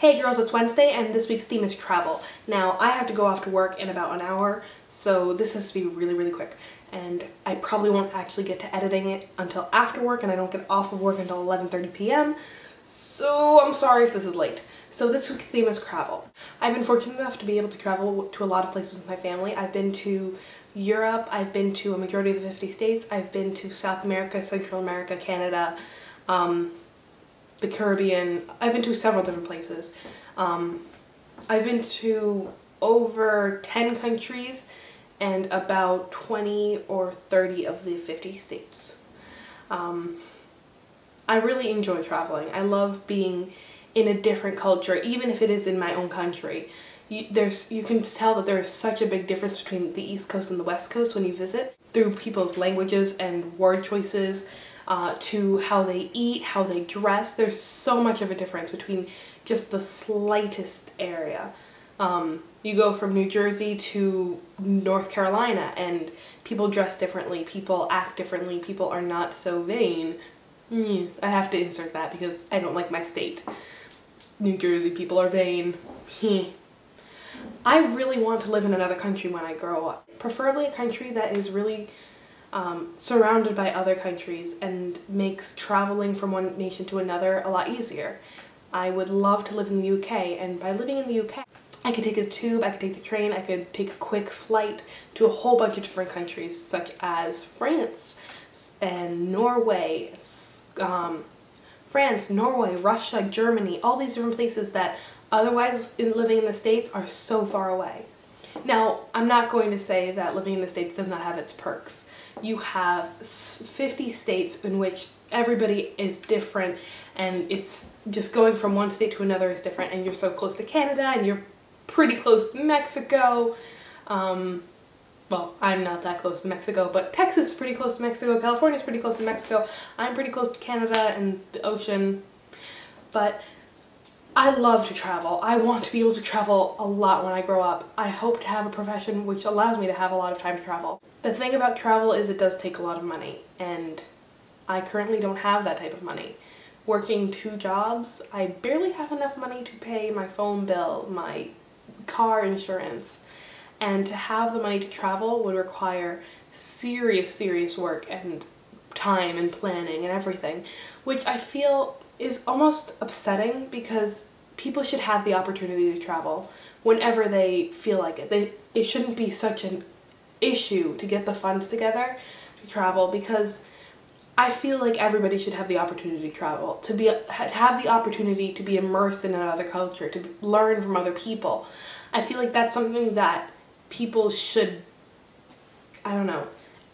Hey girls, it's Wednesday and this week's theme is travel. Now, I have to go off to work in about an hour, so this has to be really, really quick. And I probably won't actually get to editing it until after work and I don't get off of work until 11.30 p.m. So I'm sorry if this is late. So this week's theme is travel. I've been fortunate enough to be able to travel to a lot of places with my family. I've been to Europe, I've been to a majority of the 50 states, I've been to South America, Central America, Canada, um, the Caribbean. I've been to several different places. Um, I've been to over 10 countries and about 20 or 30 of the 50 states. Um, I really enjoy traveling. I love being in a different culture, even if it is in my own country. You, there's you can tell that there is such a big difference between the East Coast and the West Coast when you visit through people's languages and word choices uh, to how they eat, how they dress. There's so much of a difference between just the slightest area. Um, you go from New Jersey to North Carolina, and people dress differently, people act differently, people are not so vain. Mm, I have to insert that because I don't like my state. New Jersey people are vain. I really want to live in another country when I grow up. Preferably a country that is really um, surrounded by other countries and makes traveling from one nation to another a lot easier. I would love to live in the UK, and by living in the UK, I could take a tube, I could take the train, I could take a quick flight to a whole bunch of different countries, such as France and Norway, um, France, Norway, Russia, Germany, all these different places that otherwise in living in the States are so far away. Now, I'm not going to say that living in the States does not have its perks you have 50 states in which everybody is different and it's just going from one state to another is different and you're so close to Canada and you're pretty close to Mexico. Um, well, I'm not that close to Mexico, but Texas is pretty close to Mexico, California is pretty close to Mexico, I'm pretty close to Canada and the ocean. But I love to travel. I want to be able to travel a lot when I grow up. I hope to have a profession which allows me to have a lot of time to travel. The thing about travel is it does take a lot of money, and I currently don't have that type of money. Working two jobs, I barely have enough money to pay my phone bill, my car insurance, and to have the money to travel would require serious, serious work and time and planning and everything, which I feel is almost upsetting because people should have the opportunity to travel whenever they feel like it. They, it shouldn't be such an issue to get the funds together to travel because I feel like everybody should have the opportunity to travel, to be to have the opportunity to be immersed in another culture, to learn from other people. I feel like that's something that people should I don't know,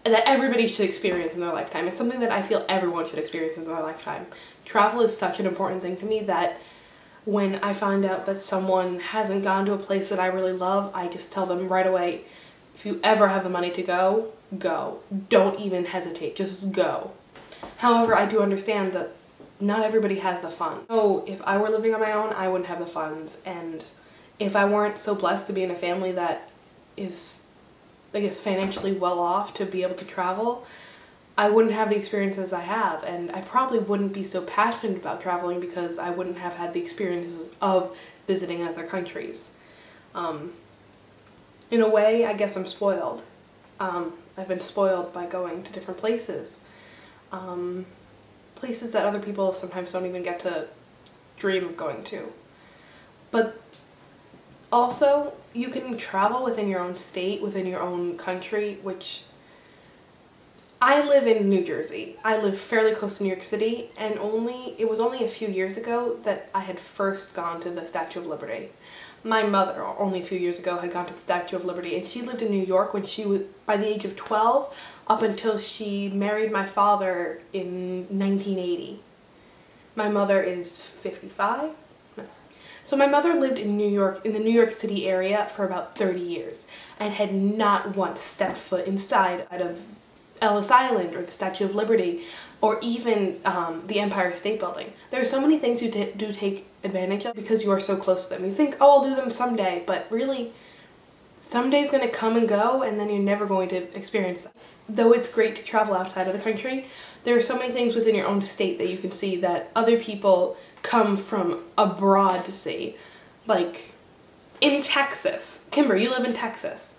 that everybody should experience in their lifetime. It's something that I feel everyone should experience in their lifetime. Travel is such an important thing to me that when I find out that someone hasn't gone to a place that I really love, I just tell them right away, if you ever have the money to go, go. Don't even hesitate, just go. However, I do understand that not everybody has the funds. So if I were living on my own, I wouldn't have the funds. And if I weren't so blessed to be in a family that is I guess, financially well off to be able to travel, I wouldn't have the experiences I have, and I probably wouldn't be so passionate about traveling because I wouldn't have had the experiences of visiting other countries. Um, in a way, I guess I'm spoiled. Um, I've been spoiled by going to different places. Um, places that other people sometimes don't even get to dream of going to. But also, you can travel within your own state, within your own country, which I live in New Jersey. I live fairly close to New York City, and only it was only a few years ago that I had first gone to the Statue of Liberty. My mother, only a few years ago, had gone to the Statue of Liberty, and she lived in New York when she was by the age of 12 up until she married my father in 1980. My mother is 55, so my mother lived in New York, in the New York City area for about 30 years and had not once stepped foot inside out of Ellis Island or the Statue of Liberty or even um, the Empire State Building. There are so many things you t- do take advantage of because you are so close to them. You think, oh, I'll do them someday, but really, someday's going to come and go and then you're never going to experience them. Though it's great to travel outside of the country, there are so many things within your own state that you can see that other people come from abroad to see. Like in Texas. Kimber, you live in Texas.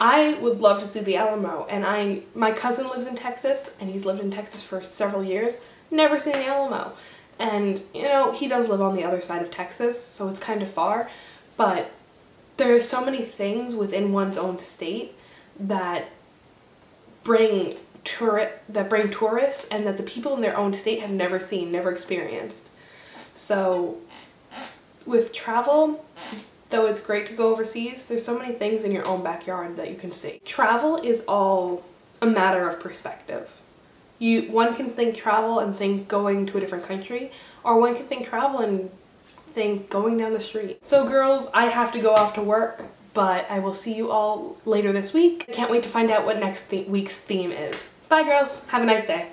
I would love to see the Alamo and I my cousin lives in Texas and he's lived in Texas for several years. Never seen the Alamo. And you know, he does live on the other side of Texas, so it's kind of far, but there are so many things within one's own state that bring tour that bring tourists and that the people in their own state have never seen, never experienced. So with travel, though it's great to go overseas, there's so many things in your own backyard that you can see. Travel is all a matter of perspective. You one can think travel and think going to a different country, or one can think travel and think going down the street. So girls, I have to go off to work, but I will see you all later this week. I can't wait to find out what next th week's theme is. Bye girls, have a nice day.